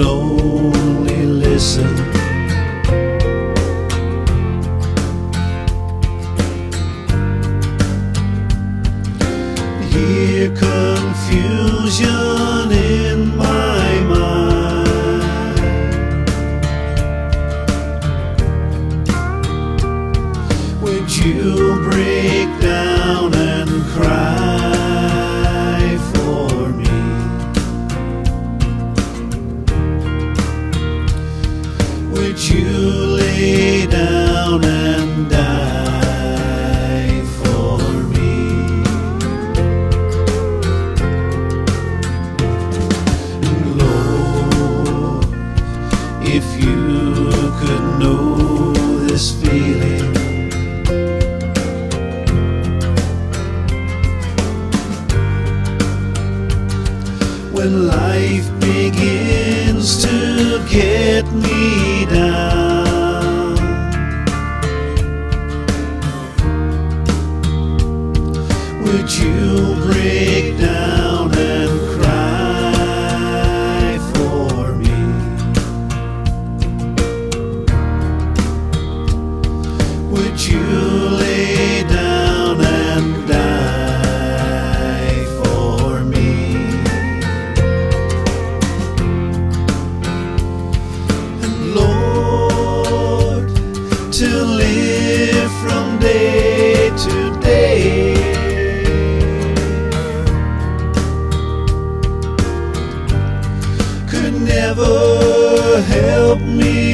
only listen. Hear confusion in my mind. Would you break you lay down and die for me? Lord, if you could know this feeling. When life begins to get me would you break down help me